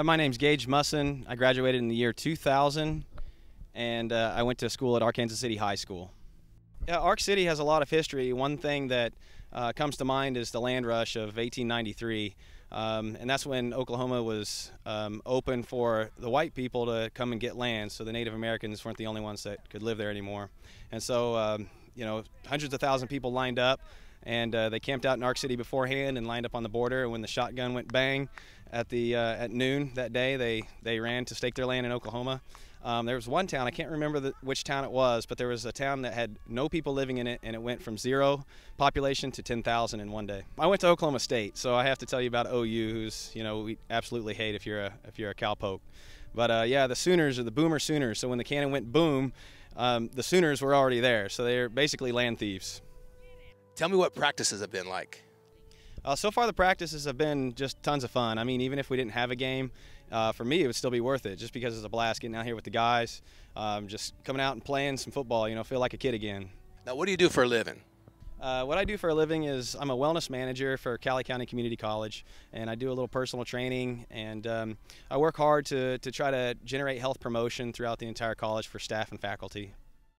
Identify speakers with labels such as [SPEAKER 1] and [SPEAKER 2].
[SPEAKER 1] Uh, my name's Gage Musson. I graduated in the year 2000, and uh, I went to school at Arkansas City High School. Yeah, Ark City has a lot of history. One thing that uh, comes to mind is the land rush of 1893. Um, and that's when Oklahoma was um, open for the white people to come and get land, so the Native Americans weren't the only ones that could live there anymore. And so, um, you know, hundreds of thousands of people lined up, and uh, they camped out in Ark City beforehand and lined up on the border. And when the shotgun went bang at the uh, at noon that day, they they ran to stake their land in Oklahoma. Um, there was one town, I can't remember the, which town it was, but there was a town that had no people living in it, and it went from zero population to 10,000 in one day. I went to Oklahoma State, so I have to tell you about OU, who's, you know, we absolutely hate if you're a, if you're a cowpoke. But uh, yeah, the Sooners are the Boomer Sooners, so when the cannon went boom, um, the Sooners were already there, so they're basically land thieves.
[SPEAKER 2] Tell me what practices have been like.
[SPEAKER 1] Uh, so far, the practices have been just tons of fun. I mean, even if we didn't have a game, uh, for me, it would still be worth it just because it's a blast getting out here with the guys, um, just coming out and playing some football, you know, feel like a kid again.
[SPEAKER 2] Now, what do you do for a living?
[SPEAKER 1] Uh, what I do for a living is I'm a wellness manager for Cowley County Community College, and I do a little personal training, and um, I work hard to, to try to generate health promotion throughout the entire college for staff and faculty.